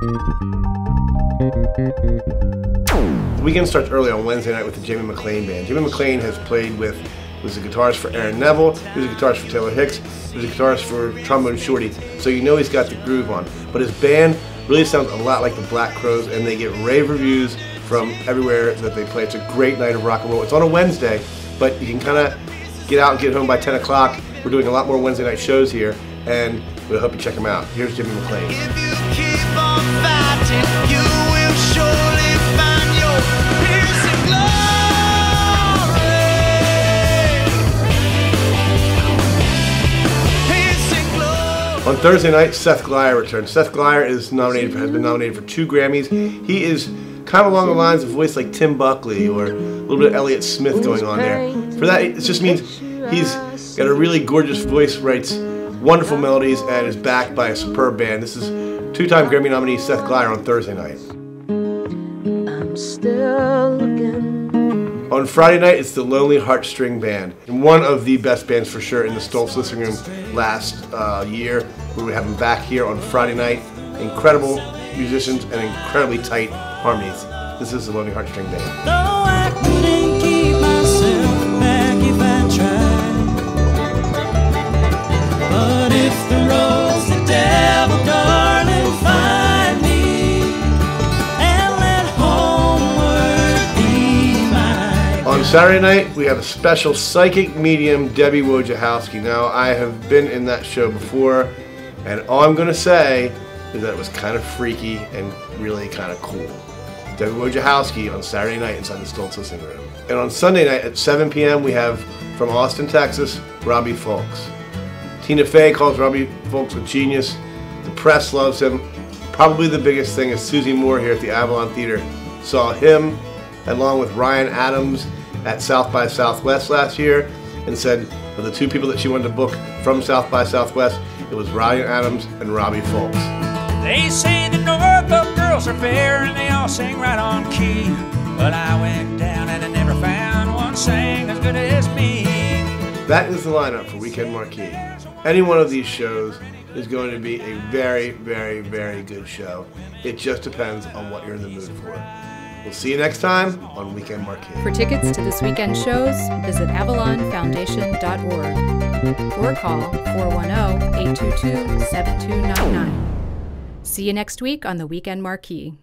The weekend starts early on Wednesday night with the Jamie McLean Band. Jamie McLean has played with, was a guitarist for Aaron Neville, was a guitarist for Taylor Hicks, was a guitarist for Trombone Shorty, so you know he's got the groove on. But his band really sounds a lot like the Black Crowes, and they get rave reviews from everywhere that they play. It's a great night of rock and roll. It's on a Wednesday, but you can kind of get out and get home by 10 o'clock. We're doing a lot more Wednesday night shows here, and we hope you check them out. Here's Jimmy McLean. On Thursday night, Seth Glier returns. Seth Glier is nominated for, has been nominated for two Grammys. He is kind of along the lines of voice like Tim Buckley or a little bit of Elliott Smith going on there. For that, it just means he's got a really gorgeous voice, writes wonderful melodies, and is backed by a superb band. This is two-time Grammy nominee Seth Glier on Thursday night. I'm still looking. On Friday night, it's the Lonely Heartstring Band, and one of the best bands for sure in the Stoltz Listening Room last uh, year. We have them back here on Friday night. Incredible musicians and incredibly tight harmonies. This is the Lonely Heartstring Band. On Saturday night, we have a special psychic medium, Debbie Wojciechowski. Now, I have been in that show before, and all I'm going to say is that it was kind of freaky and really kind of cool. Debbie Wojciechowski on Saturday night inside the Stoltz Listening Room. And on Sunday night at 7 p.m., we have from Austin, Texas, Robbie Fulks. Tina Fey calls Robbie Fulks a genius. The press loves him. Probably the biggest thing is Susie Moore here at the Avalon Theater saw him along with Ryan Adams at South by Southwest last year and said of the two people that she wanted to book from South by Southwest, it was Ryan Adams and Robbie Fulks. They say the Norfolk girls are fair and they all sing right on key. But I went down and I never found one sang as good as me. That is the lineup for Weekend Marquee. Any one of these shows is going to be a very, very, very good show. It just depends on what you're in the mood for. We'll see you next time on Weekend Marquee. For tickets to this weekend shows, visit avalonfoundation.org or call 410 822 7299. See you next week on the Weekend Marquee.